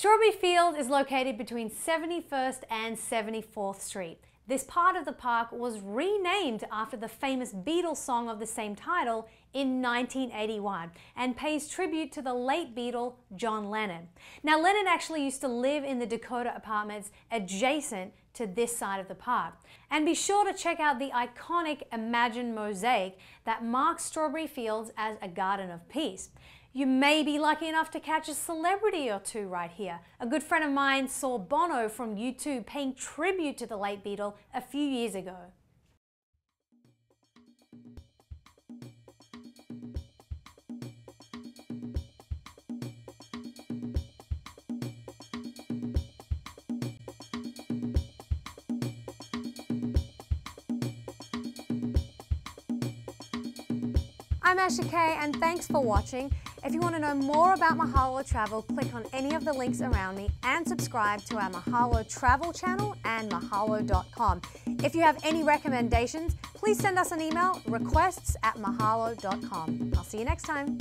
Strawberry Field is located between 71st and 74th Street. This part of the park was renamed after the famous Beatles song of the same title in 1981 and pays tribute to the late Beatle John Lennon. Now, Lennon actually used to live in the Dakota apartments adjacent to this side of the park. And be sure to check out the iconic Imagine mosaic that marks Strawberry Fields as a garden of peace. You may be lucky enough to catch a celebrity or two right here. A good friend of mine saw Bono from U2 paying tribute to the late Beatle a few years ago. I'm Asha Kay and thanks for watching. If you want to know more about Mahalo Travel, click on any of the links around me and subscribe to our Mahalo Travel channel and mahalo.com. If you have any recommendations, please send us an email, requests at mahalo.com. I'll see you next time.